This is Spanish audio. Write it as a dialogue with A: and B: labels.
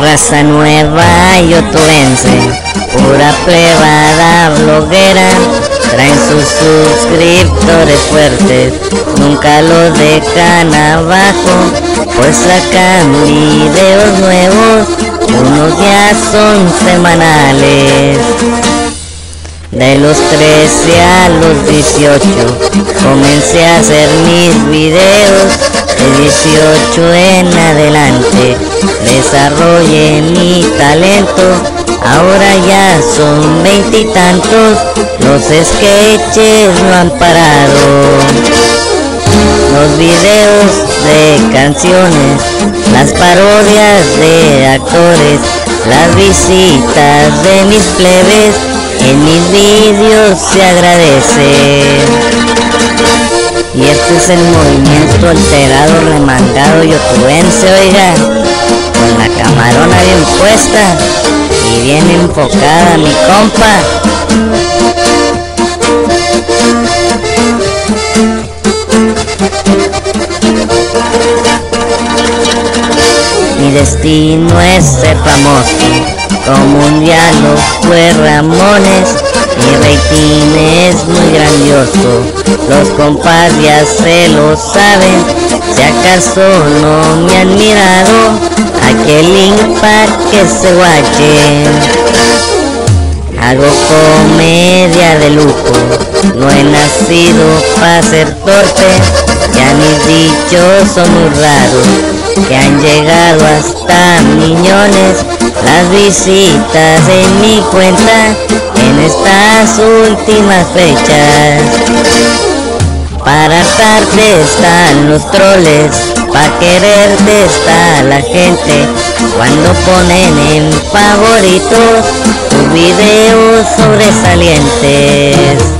A: Raza nueva yotubense, pura plebada bloguera, traen sus suscriptores fuertes, nunca los dejan abajo, pues sacan videos nuevos, unos ya son semanales. De los 13 a los 18 comencé a hacer mis videos, de 18 en adelante desarrollé mi talento, ahora ya son veintitantos, los sketches no han parado. Los videos de canciones, las parodias de actores, las visitas de mis plebes, en mis vídeos se agradece. Es el movimiento alterado, remangado, yotubense, oiga, con la camarona bien puesta y bien enfocada mi compa. Mi destino es ser famoso, como un día lo fue Ramones, mi rating es muy grandioso, los compas ya se lo saben, si acaso no me han mirado, aquel link para que se guachen. Hago comedia de lujo, no he nacido para ser torpe, ya mis dichos son muy raros, que han llegado hasta millones. Las visitas en mi cuenta en estas últimas fechas. Para hartarte están los troles, pa' quererte está la gente, cuando ponen en favoritos tus videos sobresalientes.